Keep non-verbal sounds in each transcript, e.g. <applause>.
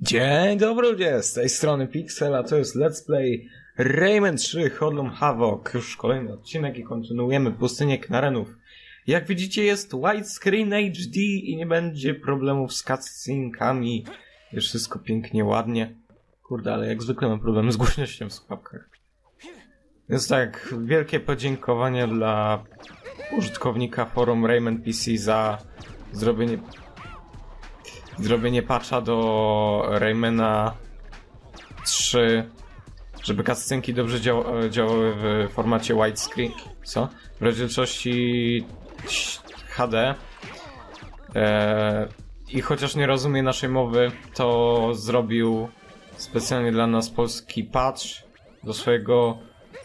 Dzień dobry ludzie, z tej strony Pixel, a to jest Let's Play Rayman 3 Hodlum Havoc. Już kolejny odcinek i kontynuujemy pustynię Knarenów. Jak widzicie jest widescreen HD i nie będzie problemów z cutscenkami. Jest wszystko pięknie, ładnie. Kurde, ale jak zwykle mam problem z głośnością w słuchawkach. Więc tak, wielkie podziękowanie dla użytkownika forum Rayman PC za zrobienie zrobienie patcha do Raymana 3, żeby cutscenki dobrze dział działały w formacie widescreen, co? W rozdzielczości HD. Eee, I chociaż nie rozumie naszej mowy, to zrobił specjalnie dla nas polski patch do swojego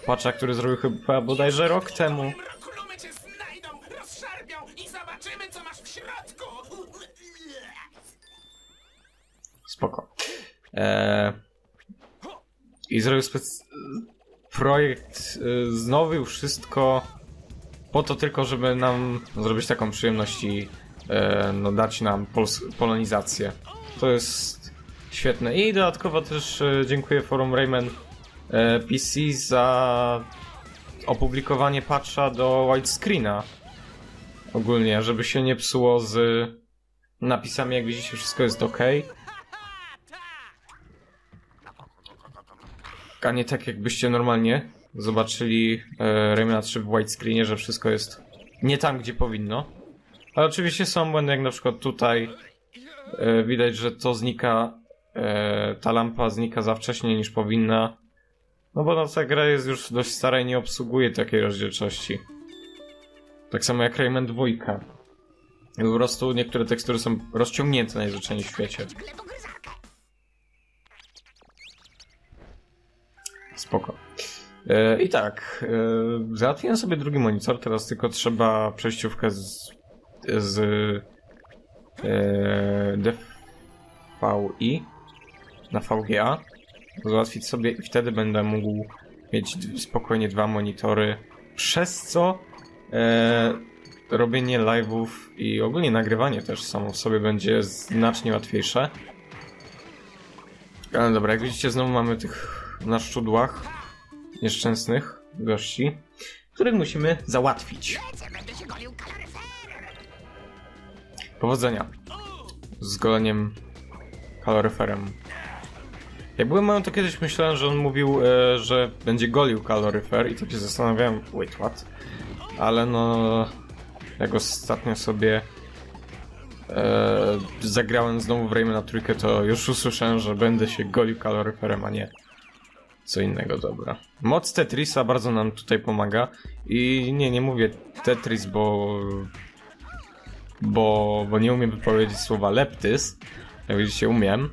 patcha, który zrobił chyba bodajże rok temu. Spoko. Eee, I zrobił spec... projekt, y, znowu wszystko po to tylko, żeby nam zrobić taką przyjemność i e, no, dać nam polonizację. To jest świetne. I dodatkowo też e, dziękuję forum Rayman e, PC za opublikowanie patcha do widescreena. Ogólnie, żeby się nie psuło z napisami, jak widzicie, wszystko jest ok. A nie tak jakbyście normalnie zobaczyli e, Raymana 3 w widescreenie, że wszystko jest nie tam, gdzie powinno. Ale oczywiście są błędy, jak na przykład tutaj e, widać, że to znika, e, ta lampa znika za wcześnie niż powinna. No bo no, ta gra jest już dość stara i nie obsługuje takiej rozdzielczości. Tak samo jak Rayman 2. I po prostu niektóre tekstury są rozciągnięte najzwyczajniej w świecie. Spoko. E, I tak, e, załatwiłem sobie drugi monitor, teraz tylko trzeba przejściówkę z, z e, DVI na VGA załatwić sobie i wtedy będę mógł mieć spokojnie dwa monitory, przez co e, robienie live'ów i ogólnie nagrywanie też samo w sobie będzie znacznie łatwiejsze. Ale dobra, jak widzicie znowu mamy tych na szczudłach nieszczęsnych gości, których musimy załatwić. Powodzenia z goleniem kaloryferem. Jak byłem mały, to kiedyś myślałem, że on mówił, e, że będzie golił kaloryfer i tak się zastanawiałem, wait, what? Ale no, jak ostatnio sobie e, zagrałem znowu w Raymana trójkę, to już usłyszałem, że będę się golił kaloryferem, a nie co innego, dobra. Moc Tetrisa bardzo nam tutaj pomaga i nie, nie mówię Tetris, bo bo, bo nie umiem wypowiedzieć słowa leptys. Jak widzicie, umiem.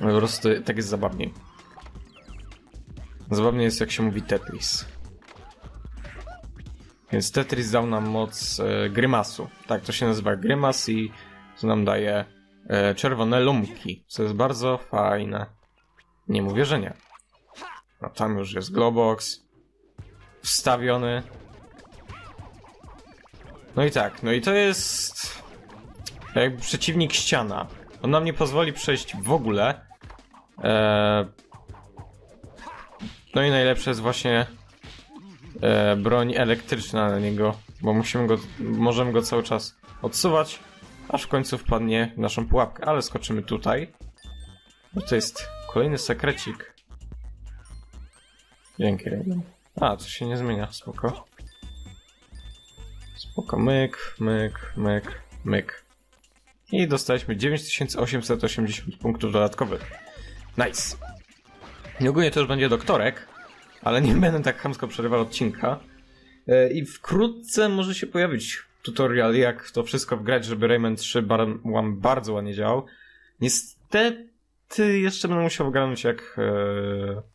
Po prostu tak jest zabawniej. Zabawniej jest jak się mówi Tetris. Więc Tetris dał nam moc e, grymasu. Tak, to się nazywa grymas i to nam daje e, czerwone lumki, co jest bardzo fajne. Nie mówię, że nie. A tam już jest Globox. Wstawiony. No i tak, no i to jest jakby przeciwnik ściana. On nam nie pozwoli przejść w ogóle. Eee... No i najlepsze jest właśnie e, broń elektryczna na niego, bo musimy go, możemy go cały czas odsuwać, aż w końcu wpadnie w naszą pułapkę. Ale skoczymy tutaj. No to jest kolejny sekrecik. Dzięki, Raven. A, to się nie zmienia, spoko. Spoko, myk, myk, myk, myk. I dostaliśmy 9880 punktów dodatkowych. Nice. I ogólnie to już będzie doktorek, ale nie będę tak chamsko przerywał odcinka. E, I wkrótce może się pojawić tutorial, jak to wszystko wgrać, żeby Rayman 3 bar łam bardzo ładnie działał. Niestety jeszcze będę musiał ogarnąć jak e,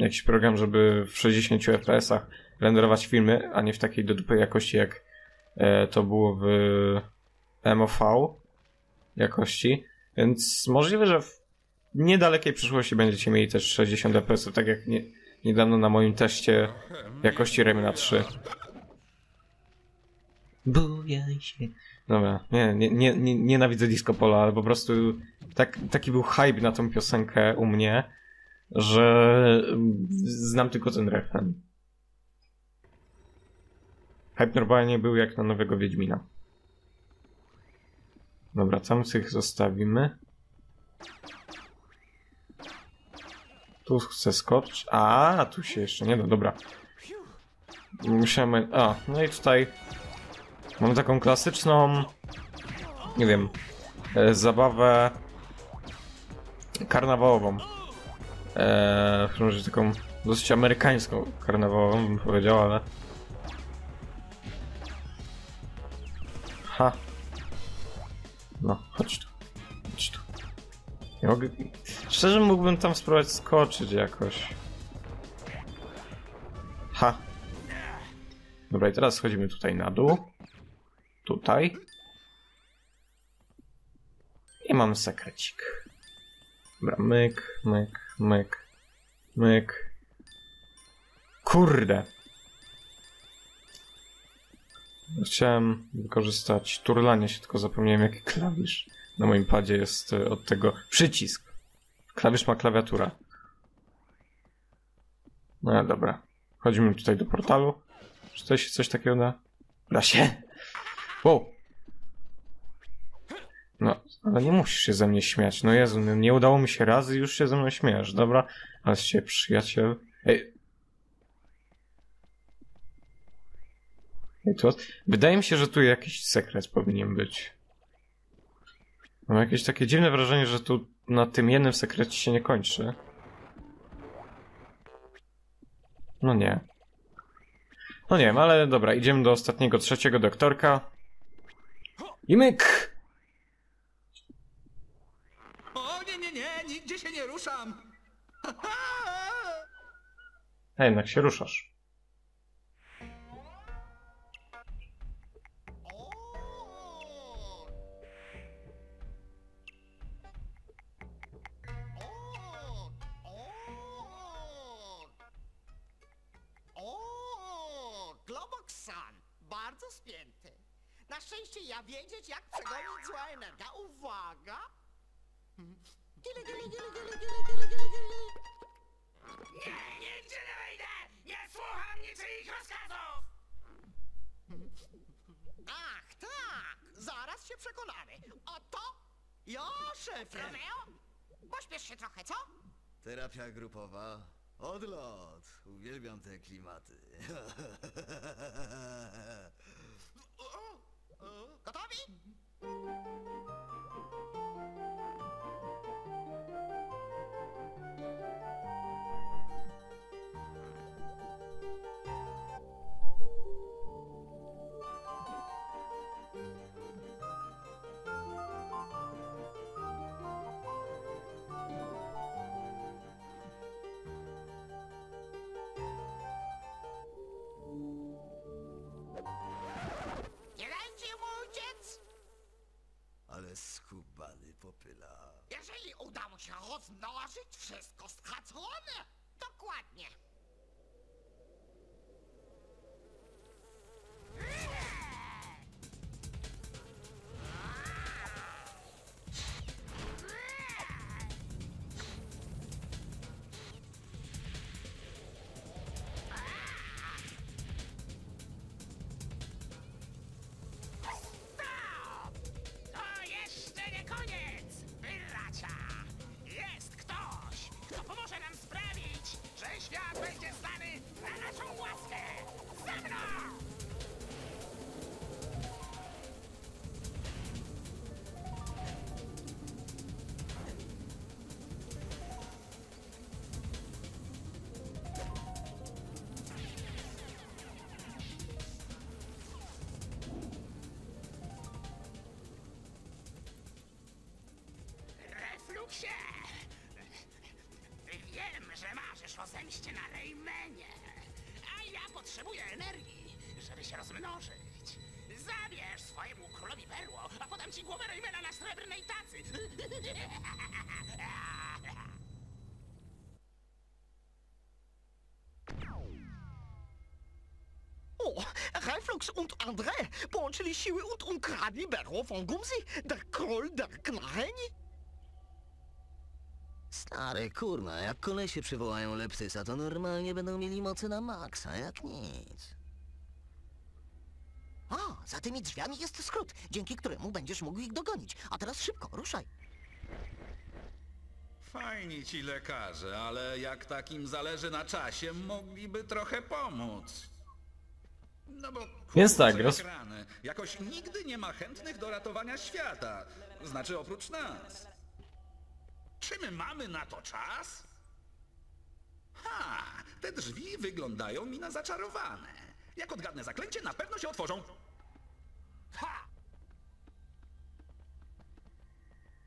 jakiś program, żeby w 60 fps-ach renderować filmy, a nie w takiej do dupy jakości jak e, to było w MOV jakości, więc możliwe, że w niedalekiej przyszłości będziecie mieli też 60 fps, tak jak nie, niedawno na moim teście jakości Raymana 3. Bujaj się, Dobra, nie, nie, nie, nie nienawidzę disco pola, ale po prostu tak, taki był hype na tą piosenkę u mnie, że mm, znam tylko ten refren. Hype normalnie był jak na nowego Wiedźmina. Dobra, tam tych zostawimy. Tu chcę skocz. A, tu się jeszcze nie da, dobra. Musimy. A, no i tutaj mam taką klasyczną. Nie wiem. E, zabawę karnawałową. E, może taką dosyć amerykańską karnawałową bym powiedział, ale. Ha. No, chodź tu. Chodź tu. Nie mogę... Szczerze mógłbym tam spróbować skoczyć jakoś. Ha. Dobra, i teraz schodzimy tutaj na dół. Tutaj. I mamy sekrecik. Dobra, myk, myk, myk, myk. Kurde. Chciałem wykorzystać turlanie się, tylko zapomniałem jaki klawisz. Na moim padzie jest e, od tego przycisk. Klawisz ma klawiatura. No dobra. Chodzimy tutaj do portalu. Czy tutaj się coś takiego da? Da się! Wow! No, ale nie musisz się ze mnie śmiać. No Jezu, no nie udało mi się raz i już się ze mną śmiejesz, dobra? Ale ciebie przyjaciel... Ej, Ej, tu... Wydaje mi się, że tu jakiś sekret powinien być. Mam jakieś takie dziwne wrażenie, że tu na tym jednym sekrecie się nie kończy. No nie. No nie wiem, ale dobra, idziemy do ostatniego, trzeciego doktorka. I myk! O nie, nie, nie, nigdzie się nie ruszam. A jednak się ruszasz. Bardzo spięty. Na szczęście ja wiedzieć, jak przegonić zła energia. Uwaga! Gili, gili, gili, gili, gili, gili, gili, gili. Nie, nigdzie nie wejdę! Nie słucham niczyich rozkazów! Ach, tak! Zaraz się przekonamy. Oto ja, szefie! Romeo? Pośpiesz się trochę, co? Terapia grupowa. Odlot. Uwielbiam te klimaty. <laughs> Gotowi? Rozmnożyć, wszystko stracone! Dokładnie. Refluksie! Wiem, że marzysz o zemście na Raymanie, a ja potrzebuję energii, żeby się rozmnożyć. Zabierz swojemu królowi perło, a podam ci głowę Raymana na srebrnej tacy. O, Reflux und André połączyli siły und ukradli berło von Gumsi, der Król der Knarren? Stary, kurna, jak kolesie przywołają Leptysa, to normalnie będą mieli mocy na maksa, jak nic. A, za tymi drzwiami jest skrót, dzięki któremu będziesz mógł ich dogonić. A teraz szybko, ruszaj. Fajni ci lekarze, ale jak takim zależy na czasie, mogliby trochę pomóc. No bo Więc tak, roz- ekrany. Jakoś nigdy nie ma chętnych do ratowania świata. Znaczy oprócz nas. Czy my mamy na to czas? Ha, te drzwi wyglądają mi na zaczarowane. Jak odgadnę zaklęcie, na pewno się otworzą. Ha!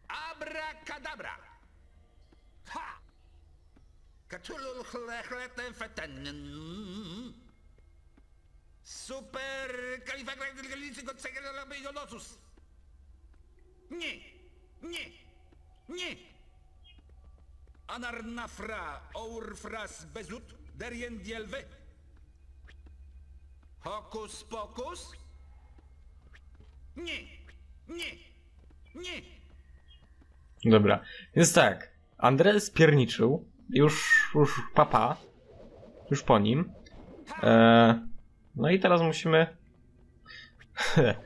Abracadabra! Ha! Kaczulul chlechletem feten. Super kalifragilisticocegalosus. Nie! Nie! Nie! Anarnafra ourfras bezut deriendielwe. Hokus pokus? Nie! Nie! Nie! Dobra, więc tak. André spierniczył. Już, już papa. Już po nim. E, no i teraz musimy <laughs>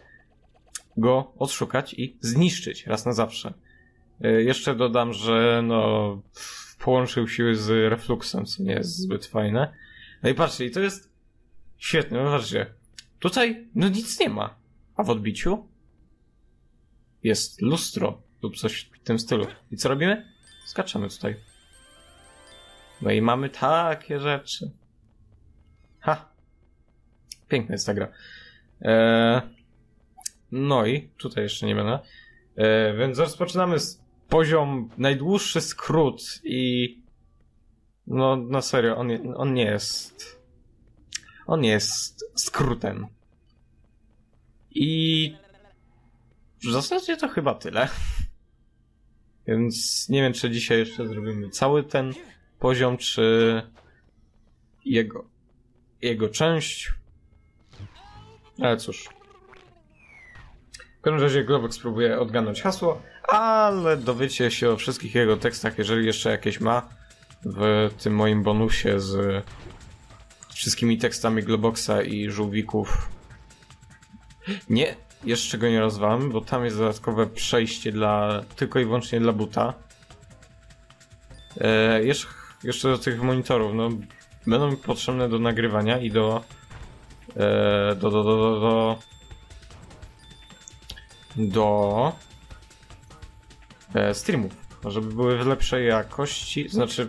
go odszukać i zniszczyć raz na zawsze. E, jeszcze dodam, że no połączył siły z refluksem, co nie jest zbyt fajne. No i patrzcie, to jest świetne, no patrzcie. Tutaj no nic nie ma. A w odbiciu jest lustro lub coś w tym stylu. I co robimy? Skaczemy tutaj. No i mamy takie rzeczy. Ha! Piękna jest ta gra. Eee, no i tutaj jeszcze nie będę. Eee, więc rozpoczynamy z poziom najdłuższy skrót i no na serio, on, on nie jest on jest skrótem. I w zasadzie to chyba tyle. Więc nie wiem, czy dzisiaj jeszcze zrobimy cały ten poziom, czy jego, jego część. Ale cóż. Każdym razie Globek spróbuje odgadnąć hasło, ale dowiecie się o wszystkich jego tekstach, jeżeli jeszcze jakieś ma w tym moim bonusie z wszystkimi tekstami Globoxa i żółwików. Nie, jeszcze go nie rozwalam, bo tam jest dodatkowe przejście dla tylko i wyłącznie dla buta. E, jeszcze, jeszcze do tych monitorów, no będą potrzebne do nagrywania i do e, do, do, do, do, do do e, streamów, żeby były w lepszej jakości, znaczy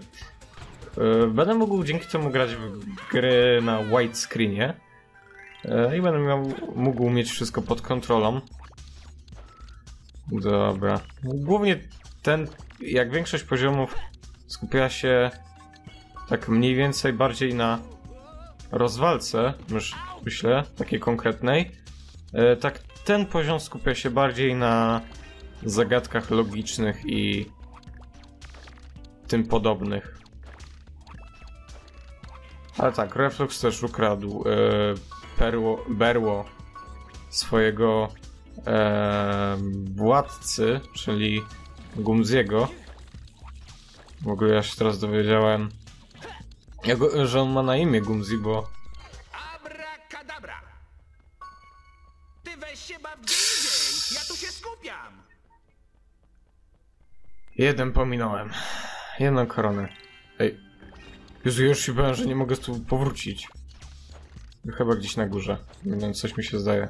e, będę mógł dzięki temu grać w gry na widescreenie e, i będę miał, mógł mieć wszystko pod kontrolą. Dobra. Głównie ten, jak większość poziomów, skupia się tak mniej więcej bardziej na rozwalce, myślę, takiej konkretnej. E, tak ten poziom skupia się bardziej na zagadkach logicznych i tym podobnych. Ale tak, Reflux też ukradł e, perło, berło swojego e, władcy, czyli Gumziego. W ogóle ja się teraz dowiedziałem, jak, że on ma na imię Gumzi, bo Jeden pominąłem. Jedną koronę. Ej. Jezu, już się bałem, że nie mogę tu powrócić. Chyba gdzieś na górze. Wiem, coś mi się zdaje.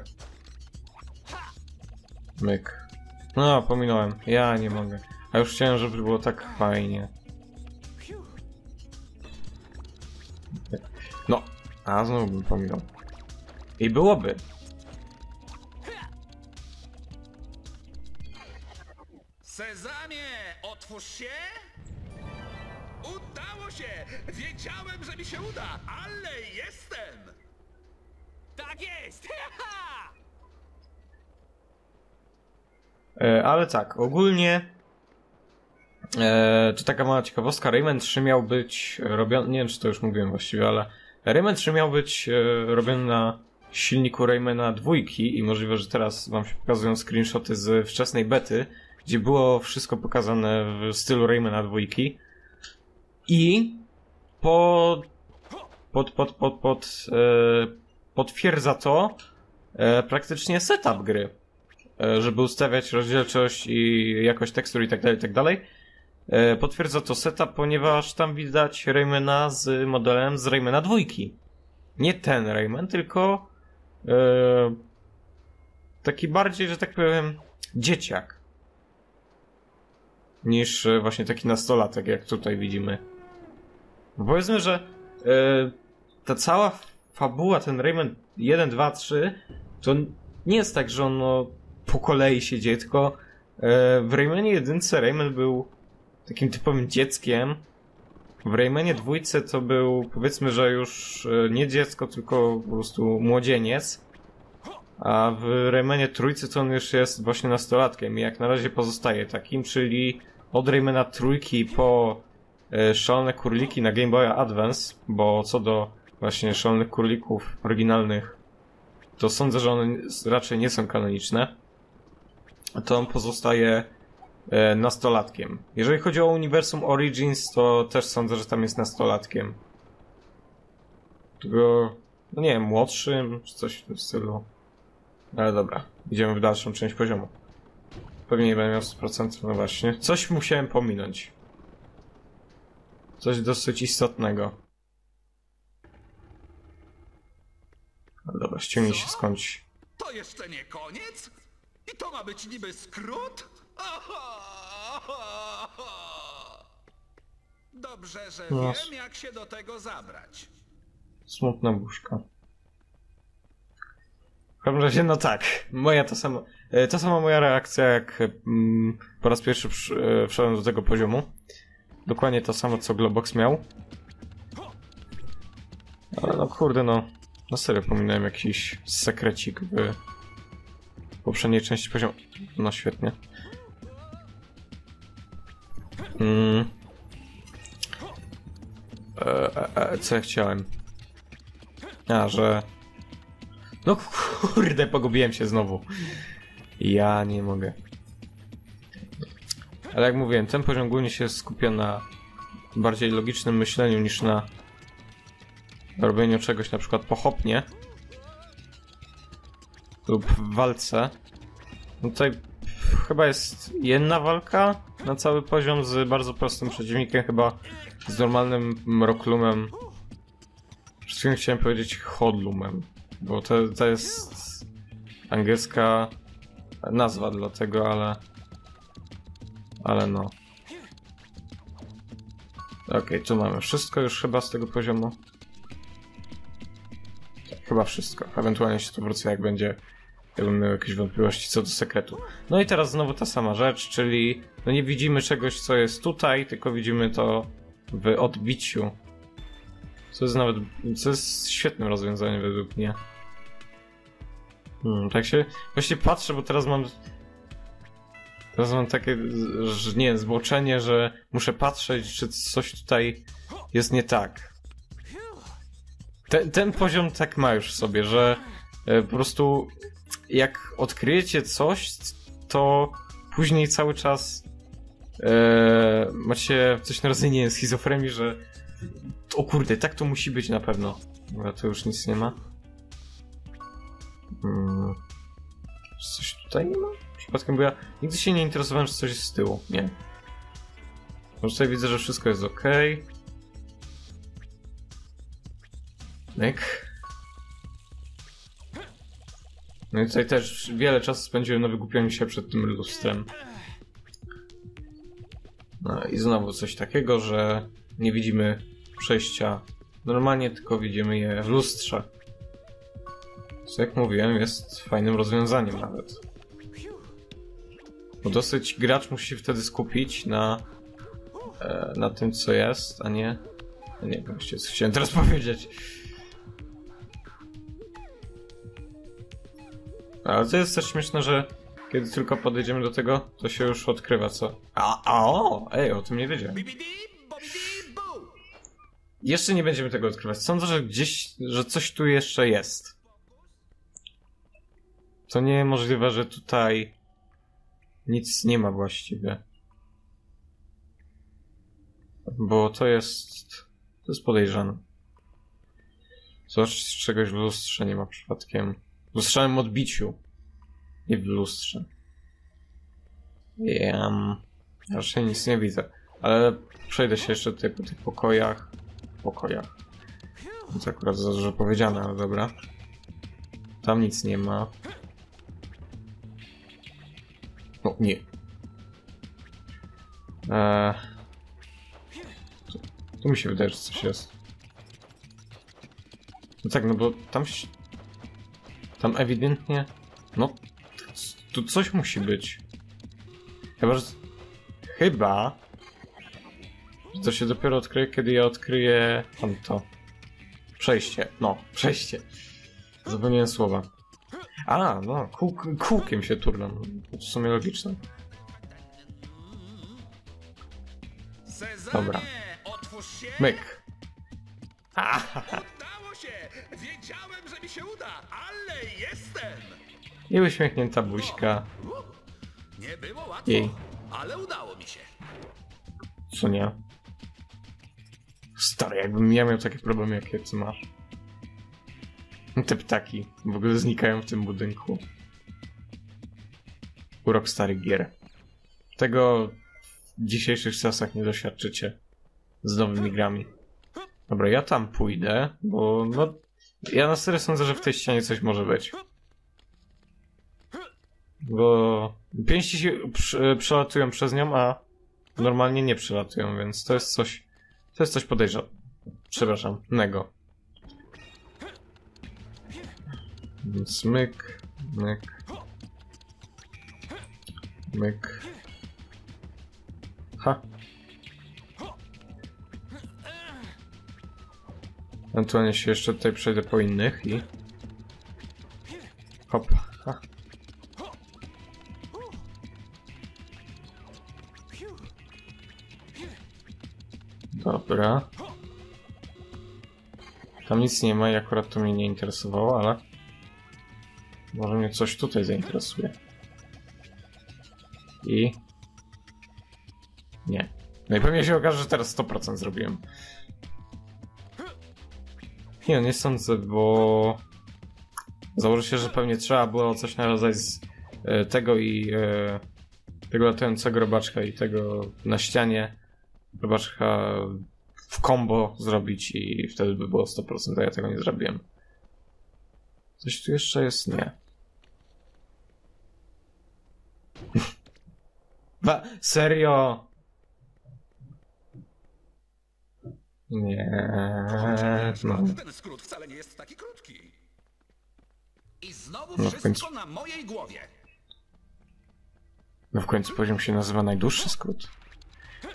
Myk. No, pominąłem. Ja nie mogę. A już chciałem, żeby było tak fajnie. No. A, znowu bym pominął. I byłoby. Sezamie, otwórz się! Udało się! Wiedziałem, że mi się uda, ale jestem! Tak jest! <laughs> E, ale tak, ogólnie e, to taka mała ciekawostka, Rayman 3 miał być robiony, nie wiem czy to już mówiłem właściwie, ale Rayman 3 miał być e, robiony na silniku Raymana dwójki i możliwe, że teraz wam się pokazują screenshoty z wczesnej bety, gdzie było wszystko pokazane w stylu Raymana dwójki i pod, pod, pod, pod, pod e, potwierdza to e, praktycznie setup gry, e, żeby ustawiać rozdzielczość i jakość tekstur i tak dalej, i tak dalej. E, potwierdza to setup, ponieważ tam widać Raymana z modelem z Raymana dwójki. Nie ten Rayman, tylko e, taki bardziej, że tak powiem, dzieciak. Niż e, właśnie taki nastolatek, jak tutaj widzimy. Bo Powiedzmy, że e, ta cała fabuła, ten Rayman 1, 2, 3, to nie jest tak, że ono po kolei się dzieje, tylko e, w Raymanie 1 Rayman był takim typowym dzieckiem. W Raymanie dwójce to był powiedzmy, że już nie dziecko, tylko po prostu młodzieniec. A w Raymanie trójce to on już jest właśnie nastolatkiem i jak na razie pozostaje takim, czyli od Raymana trójki po e, Szalone Kurliki na Game Boy Advance, bo co do właśnie Szalonych Kurlików oryginalnych, to sądzę, że one raczej nie są kanoniczne. To on pozostaje e, nastolatkiem. Jeżeli chodzi o uniwersum Origins, to też sądzę, że tam jest nastolatkiem. Tylko, no nie wiem, młodszym, czy coś w tym stylu. Ale dobra, idziemy w dalszą część poziomu. Pewnie nie będę miał 100%, no właśnie. Coś musiałem pominąć. Coś dosyć istotnego. Ale dobra, ściągnij się skądś. To jeszcze nie koniec? I to ma być niby skrót? Dobrze, że No. wiem, jak się do tego zabrać. Smutna buźka. Każdym razie, no tak. Moja to sama, e, ta sama moja reakcja, jak mm, po raz pierwszy e, wszedłem do tego poziomu. Dokładnie to samo, co Globox miał. Ale no kurde, no. Na serio pominąłem jakiś sekrecik w poprzedniej części poziomu. No świetnie. Mm. E, e, e, co ja chciałem? A, że... No kurde, pogubiłem się znowu. Ja nie mogę. Ale jak mówiłem, ten poziom głównie się skupia na bardziej logicznym myśleniu niż na robieniu czegoś na przykład pochopnie lub w walce. No tutaj chyba jest jedna walka na cały poziom z bardzo prostym przeciwnikiem, chyba z normalnym Mroklumem. Przed chwilą chciałem powiedzieć Hodlumem, bo to, to jest angielska nazwa dla tego, ale... Ale no. Okej, tu mamy wszystko już chyba z tego poziomu. Chyba wszystko. Ewentualnie się tu wrócę, jak będzie... Jakbym miał jakieś wątpliwości co do sekretu. No i teraz znowu ta sama rzecz, czyli no nie widzimy czegoś, co jest tutaj, tylko widzimy to w odbiciu. Co jest nawet, co jest świetnym rozwiązaniem według mnie. Hmm, tak się właśnie patrzę, bo teraz mam teraz mam takie, że nie wiem, zboczenie, że muszę patrzeć, czy coś tutaj jest nie tak. Ten, ten poziom tak ma już w sobie, że e, po prostu jak odkryjecie coś, to później cały czas e, macie coś na rodzaju, nie schizofrenii, że o kurde, tak to musi być na pewno. Dobra, tu już nic nie ma. Hmm. Coś tutaj nie ma? Przypadkiem, bo ja nigdy się nie interesowałem, czy coś jest z tyłu. Nie. Bo tutaj widzę, że wszystko jest ok. Myk. No i tutaj też wiele czasu spędziłem na wygłupianiu się przed tym lustrem. No i znowu coś takiego, że nie widzimy przejścia normalnie, tylko widzimy je w lustrze. Co jak mówiłem, jest fajnym rozwiązaniem nawet. Bo dosyć gracz musi wtedy skupić na, e, na tym, co jest, a nie. Nie wiem, co chciałem teraz <laughs> powiedzieć. Ale to jest też śmieszne, że kiedy tylko podejdziemy do tego, to się już odkrywa, co. A, a o! Ej, o tym nie wiedziałem. Jeszcze nie będziemy tego odkrywać. Sądzę, że gdzieś, że coś tu jeszcze jest. To niemożliwe, że tutaj nic nie ma właściwie. Bo to jest... To jest podejrzane. Zobacz, czy czegoś w lustrze nie ma przypadkiem. W lustrzanym odbiciu. Nie w lustrze. Jem. Raczej nic nie widzę. Ale przejdę się jeszcze tutaj po tych pokojach. Pokojach. To akurat za dużo powiedziane, ale dobra. Tam nic nie ma. O, nie. Eee, tu, mi się wydaje, że coś jest. No tak, no bo tam. Tam ewidentnie... No, tu coś musi być. Chyba, że... Chyba... To się dopiero odkryje, kiedy ja odkryję tamto. Przejście. No, przejście. Zapomniałem słowa. A, no, kół, kółkiem się turnam. To w sumie logiczne. Dobra. Myk. Udało się! Wiedziałem, że mi się uda, ale jestem! I uśmiechnięta buźka. Nie było łatwo, Jej. ale udało mi się. Co nie? Stary, jakbym ja miał takie problemy, jakie ty masz. Te ptaki w ogóle znikają w tym budynku. Urok starych gier. Tego w dzisiejszych czasach nie doświadczycie z nowymi grami. Dobra, ja tam pójdę, bo no... Ja na serio sądzę, że w tej ścianie coś może być. Bo pięści się przelatują przez nią, a normalnie nie przelatują, więc to jest coś... To jest coś podejrzanego. Przepraszam, nego. Więc myk, myk. Myk. Ha. Ewentualnie się jeszcze tutaj przejdę po innych i... Hop. Dobra. Tam nic nie ma i akurat to mnie nie interesowało, ale... Może mnie coś tutaj zainteresuje. I... Nie. Najpewniej się okaże, że teraz 100% zrobiłem. Nie, no nie sądzę, bo... Założę się, że pewnie trzeba było coś na z e, tego i... E, tego latającego robaczka i tego na ścianie robaczka w combo zrobić i wtedy by było 100%, a ja tego nie zrobiłem. Coś tu jeszcze jest? Nie. <laughs> Ba, serio? Nie. No. Ten skrót wcale nie jest taki krótki. I znowu No, wszystko na mojej głowie. No w końcu poziom się nazywa najdłuższy skrót.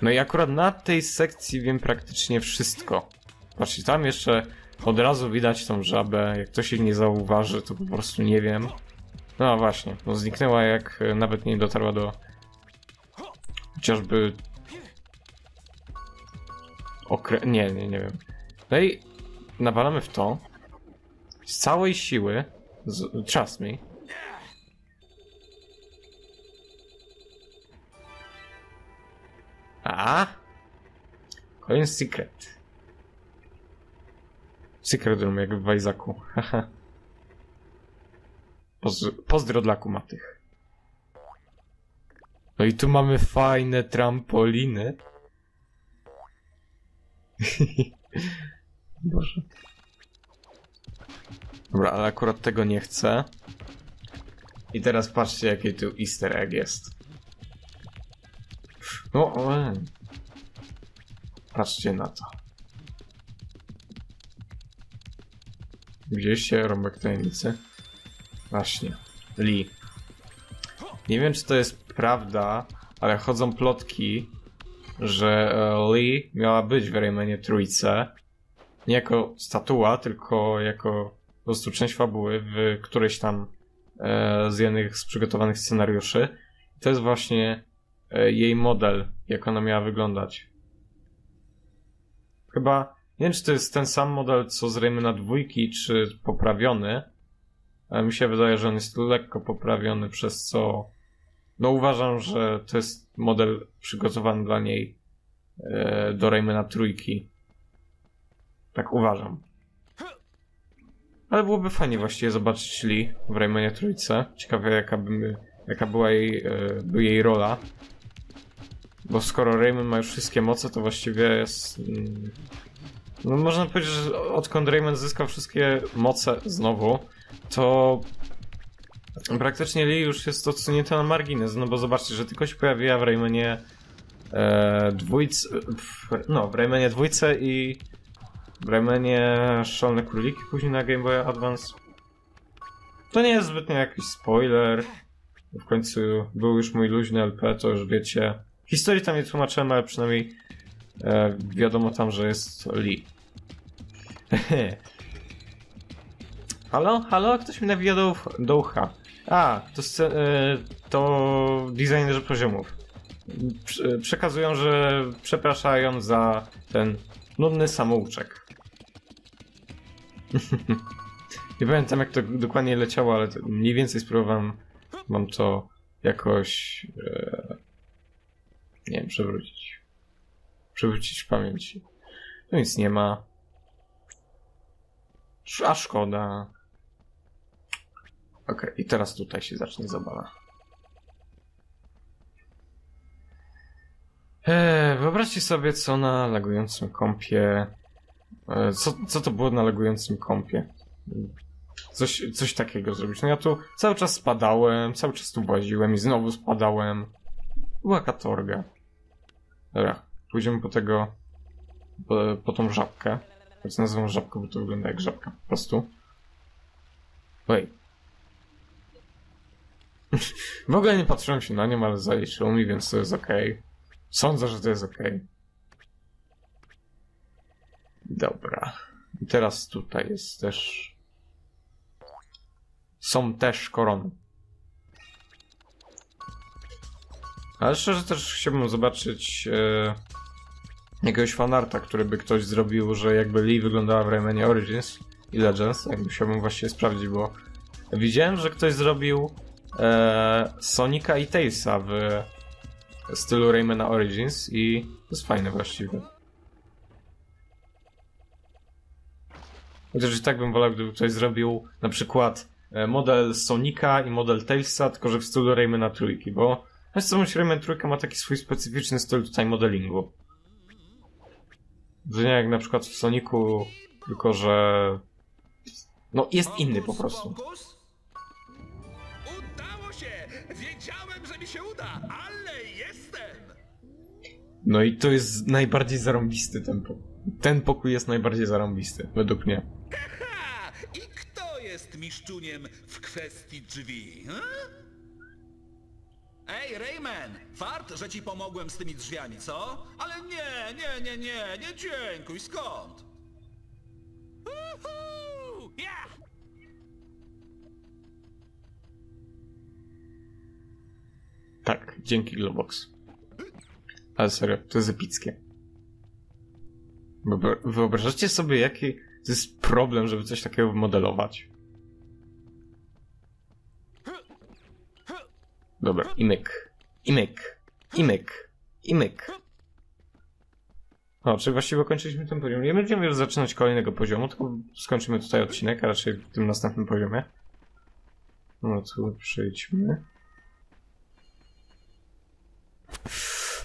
No i akurat na tej sekcji wiem praktycznie wszystko. Patrzcie, tam jeszcze od razu widać tą żabę. Jak ktoś jej nie zauważy, to po prostu nie wiem. No właśnie, no zniknęła jak e, nawet nie dotarła do chociażby okre... Nie, nie, nie wiem. No i nawalamy w to z całej siły. Z... Trust me. A? Kolejny secret. Secret room, jak w Wajzaku. <laughs> Pozdro, pozdro dla kumatych. No i tu mamy fajne trampoliny. <laughs> Boże. Dobra, ale akurat tego nie chcę. I teraz patrzcie, jaki tu easter egg jest. No, ale... Patrzcie na to. Widzieliście rąbek tajemnicy? Właśnie. Lee. Nie wiem, czy to jest prawda, ale chodzą plotki, że e, Lee miała być w Raymanie Trójce. Nie jako statua, tylko jako po prostu część fabuły w którejś tam e, z jednych z przygotowanych scenariuszy. I to jest właśnie jej model, jak ona miała wyglądać. Chyba, nie wiem czy to jest ten sam model co z Raymana dwójki, czy poprawiony, ale mi się wydaje, że on jest lekko poprawiony, przez co no uważam, że to jest model przygotowany dla niej e, do Raymana trójki. Tak uważam. Ale byłoby fajnie właściwie zobaczyć Lee w Raymanie trójce. Ciekawe jaka, by, jaka była jej, e, by jej rola. Bo skoro Rayman ma już wszystkie moce, to właściwie jest... Mm, no można powiedzieć, że odkąd Rayman zyskał wszystkie moce znowu, to praktycznie Lee już jest odsunięty na margines, no bo zobaczcie, że tylko się pojawiła w Raymanie e, dwójce, w- no w Raymanie dwójce i w Raymanie Szalone Króliki, później na Game Boy Advance. To nie jest zbytnio jakiś spoiler. W końcu był już mój luźny LP, to już wiecie. Historii tam nie tłumaczyłem, ale przynajmniej e, wiadomo tam, że jest Lee. <laughs> halo? Halo? Ktoś mi nawija do, uch- do ucha. A, to, e, to designerzy poziomów. Prze- przekazują, że przepraszają za ten nudny samouczek. <laughs> Nie pamiętam jak to dokładnie leciało, ale mniej więcej spróbowałem mam to jakoś e, nie wiem, przewrócić. Przewrócić w pamięci. Tu nic nie ma. A szkoda. Okej, i teraz tutaj się zacznie zabawa. Eee, wyobraźcie sobie, co na lagującym kompie. E, co, co to było na lagującym kompie? Coś, coś takiego zrobić. No ja tu cały czas spadałem, cały czas tu właziłem i znowu spadałem. Była katorga. Dobra, pójdziemy po tego. Po, po tą żabkę. Więc nazywam żabką, bo to wygląda jak żabka po prostu. Oj. <laughs> w ogóle nie patrzyłem się na nią, ale zaliczyło mi, więc to jest okej. Sądzę, że to jest okej. Dobra. I teraz tutaj jest też... Są też korony. Ale szczerze też chciałbym zobaczyć e, jakiegoś fanarta, który by ktoś zrobił, że jakby Lee wyglądała w Raymanie Origins i Legends. Jakby chciałbym właściwie sprawdzić, bo widziałem, że ktoś zrobił e, Sonika i Tailsa w stylu Raymana Origins i to jest fajne właściwie. Chociaż i tak bym wolał, gdyby ktoś zrobił na przykład e, model Sonika i model Tailsa, tylko że w stylu Raymana trójki, bo Co, myślę, Rayman trójka ma taki swój specyficzny styl tutaj modelingu. Że nie jak na przykład w Sonicu, tylko że... No, jest inny po prostu. Udało się! Wiedziałem, że mi się uda, ale jestem! No i to jest najbardziej zarąbisty ten pokój. Ten pokój jest najbardziej zarąbisty, według mnie. Ha! I kto jest miszczuniem w kwestii drzwi? Hm? Ej, Rayman! Fart, że ci pomogłem z tymi drzwiami, co? Ale nie, nie, nie, nie, nie dziękuj, skąd? Ja! Tak, dzięki Globox. Ale serio, to jest epickie. Wyobra- Wyobrażacie sobie, jaki to jest problem, żeby coś takiego modelować? Dobra, i myk. I myk. I myk. I myk. O, czyli właściwie kończyliśmy ten poziom. Nie będziemy już zaczynać kolejnego poziomu, tylko skończymy tutaj odcinek, a raczej w tym następnym poziomie. No tu przejdźmy.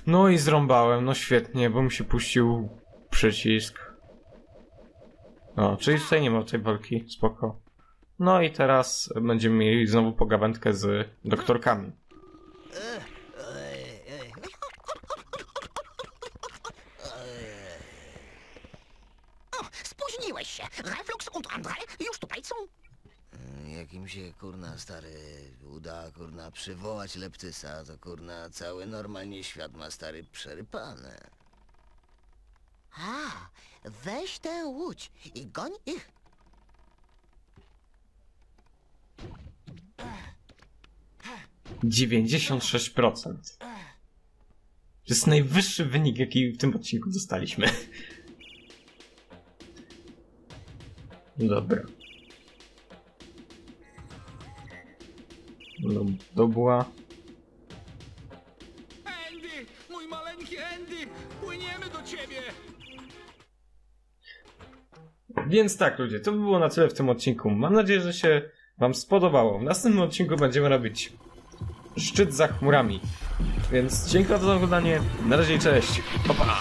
No i zrąbałem, no świetnie, bo mi się puścił przycisk. O, czyli tutaj nie ma tej walki, spoko. No i teraz będziemy mieli znowu pogawędkę z doktorkami. O, spóźniłeś się! Reflux und André już tutaj są! Jak im się, kurna, stary, uda, kurna, przywołać leptysa, to, kurna, cały normalnie świat ma, stary, przerypane. A, weź tę łódź i goń ich! Dziewięćdziesiąt sześć procent. To jest najwyższy wynik, jaki w tym odcinku dostaliśmy. Dobra. Do, do była. Andy! Mój maleńki Andy! Płyniemy do ciebie! Więc tak, ludzie, to by było na tyle w tym odcinku. Mam nadzieję, że się Wam spodobało. W następnym odcinku będziemy robić szczyt za chmurami. Więc dziękuję za oglądanie. Na razie cześć. Pa, pa.